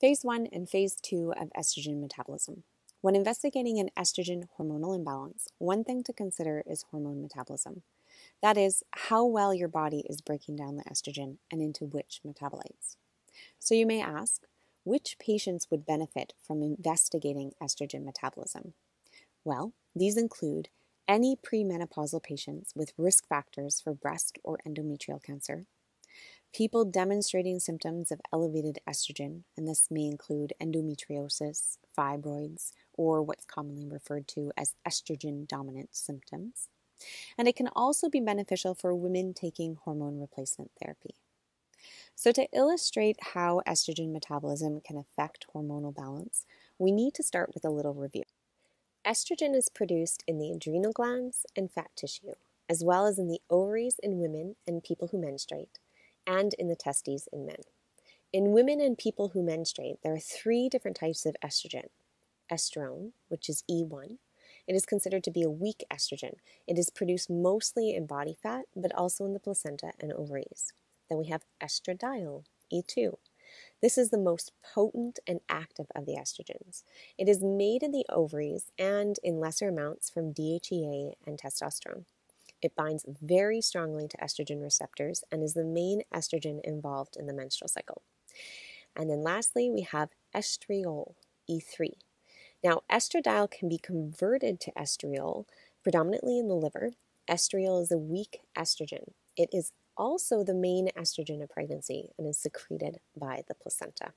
Phase 1 and Phase 2 of estrogen metabolism. When investigating an estrogen hormonal imbalance, one thing to consider is hormone metabolism. That is, how well your body is breaking down the estrogen and into which metabolites. So you may ask, which patients would benefit from investigating estrogen metabolism? Well, these include any premenopausal patients with risk factors for breast or endometrial cancer, People demonstrating symptoms of elevated estrogen, and this may include endometriosis, fibroids, or what's commonly referred to as estrogen dominant symptoms. And it can also be beneficial for women taking hormone replacement therapy. So, to illustrate how estrogen metabolism can affect hormonal balance, we need to start with a little review. Estrogen is produced in the adrenal glands and fat tissue, as well as in the ovaries in women and people who menstruate and in the testes in men. In women and people who menstruate, there are three different types of estrogen. Estrone, which is E1, it is considered to be a weak estrogen. It is produced mostly in body fat, but also in the placenta and ovaries. Then we have estradiol, E2. This is the most potent and active of the estrogens. It is made in the ovaries and in lesser amounts from DHEA and testosterone. It binds very strongly to estrogen receptors and is the main estrogen involved in the menstrual cycle. And then lastly, we have estriol, E3. Now, estradiol can be converted to estriol predominantly in the liver. Estriol is a weak estrogen. It is also the main estrogen of pregnancy and is secreted by the placenta.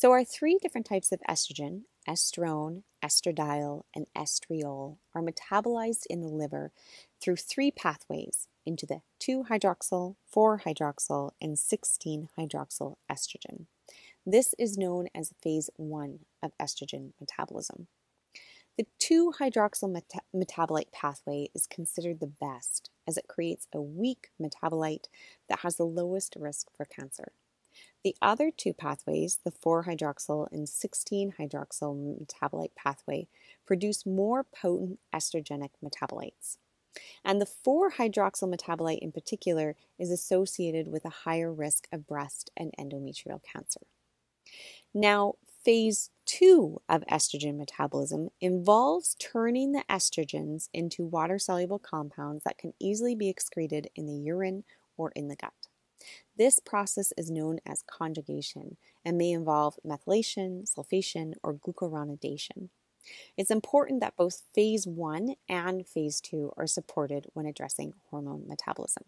So, our three different types of estrogen, estrone, estradiol, and estriol, are metabolized in the liver through three pathways into the 2 hydroxyl, 4 hydroxyl, and 16 hydroxyl estrogen. This is known as phase 1 of estrogen metabolism. The 2 hydroxyl meta- metabolite pathway is considered the best as it creates a weak metabolite that has the lowest risk for cancer. The other two pathways, the 4-hydroxyl and 16-hydroxyl metabolite pathway, produce more potent estrogenic metabolites. And the 4-hydroxyl metabolite in particular is associated with a higher risk of breast and endometrial cancer. Now, phase two of estrogen metabolism involves turning the estrogens into water soluble compounds that can easily be excreted in the urine or in the gut. This process is known as conjugation and may involve methylation, sulfation, or glucuronidation. It's important that both phase 1 and phase 2 are supported when addressing hormone metabolism.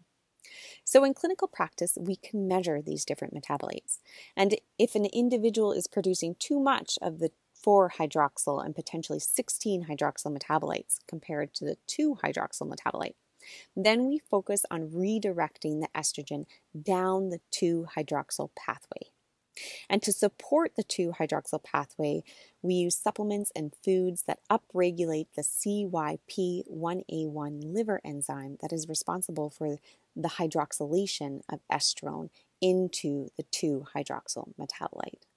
So, in clinical practice, we can measure these different metabolites. And if an individual is producing too much of the 4 hydroxyl and potentially 16 hydroxyl metabolites compared to the 2 hydroxyl metabolite, then we focus on redirecting the estrogen down the 2 hydroxyl pathway. And to support the 2 hydroxyl pathway, we use supplements and foods that upregulate the CYP1A1 liver enzyme that is responsible for the hydroxylation of estrone into the 2 hydroxyl metabolite.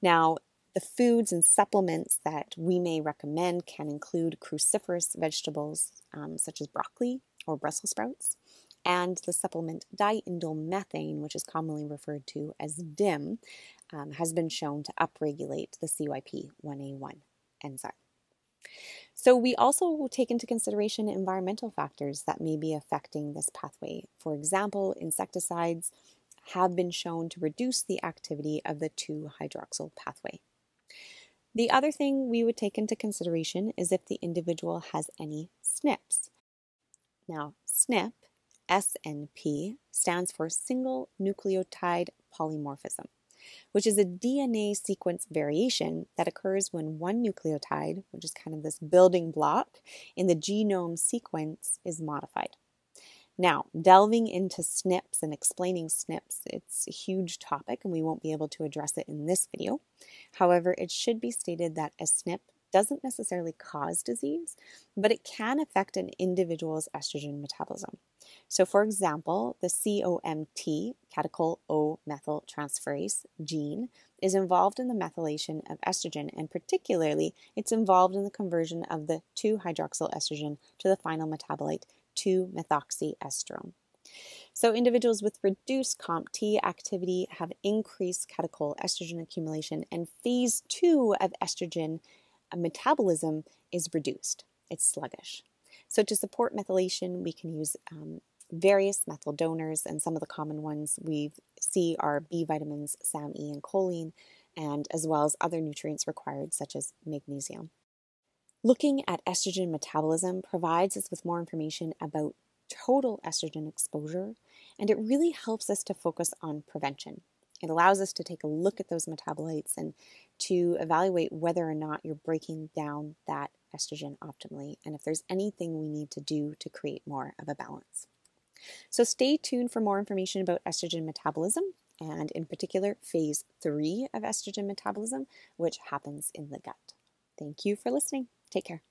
Now, the foods and supplements that we may recommend can include cruciferous vegetables um, such as broccoli or Brussels sprouts, and the supplement diindolylmethane, which is commonly referred to as DIM, um, has been shown to upregulate the CYP1A1 enzyme. So, we also take into consideration environmental factors that may be affecting this pathway. For example, insecticides have been shown to reduce the activity of the 2 hydroxyl pathway. The other thing we would take into consideration is if the individual has any SNPs. Now, SNP, SNP, stands for single nucleotide polymorphism, which is a DNA sequence variation that occurs when one nucleotide, which is kind of this building block in the genome sequence, is modified. Now, delving into SNPs and explaining SNPs, it's a huge topic and we won't be able to address it in this video. However, it should be stated that a SNP doesn't necessarily cause disease, but it can affect an individual's estrogen metabolism. So, for example, the COMT, catechol O methyltransferase gene, is involved in the methylation of estrogen, and particularly, it's involved in the conversion of the 2 hydroxyl estrogen to the final metabolite 2 methoxyestrone. So, individuals with reduced COMT activity have increased catechol estrogen accumulation, and phase two of estrogen metabolism is reduced. It's sluggish. So, to support methylation, we can use um, various methyl donors, and some of the common ones we see are B vitamins, SAM E, and choline, and as well as other nutrients required, such as magnesium. Looking at estrogen metabolism provides us with more information about total estrogen exposure, and it really helps us to focus on prevention. It allows us to take a look at those metabolites and to evaluate whether or not you're breaking down that estrogen optimally, and if there's anything we need to do to create more of a balance. So stay tuned for more information about estrogen metabolism and, in particular, phase three of estrogen metabolism, which happens in the gut. Thank you for listening. Take care.